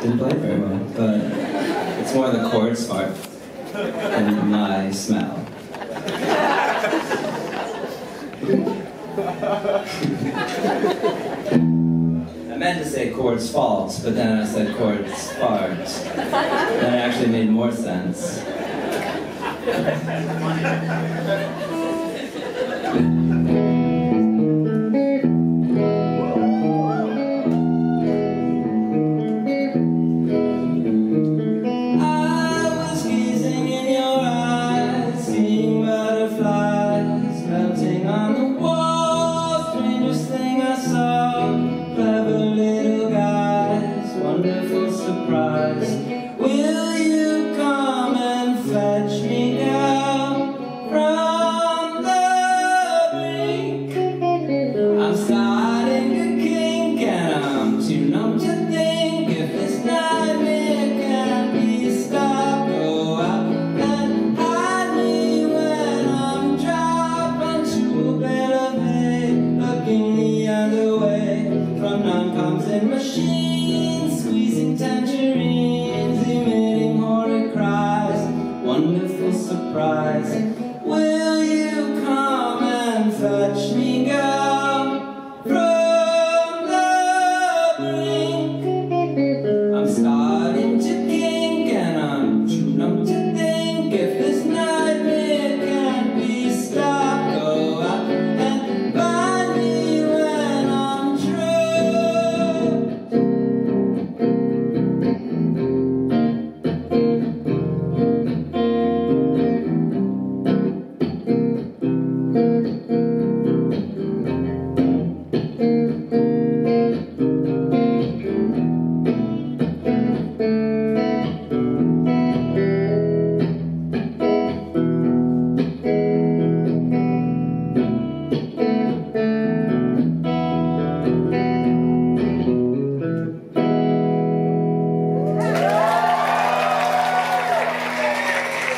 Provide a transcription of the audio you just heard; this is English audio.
Didn't play very well, but it's more the chords part than my smell. I meant to say chords faults, but then I said chords farts. That actually made more sense. vending machine, squeezing tangerines, emitting cries, wonderful surprise. Will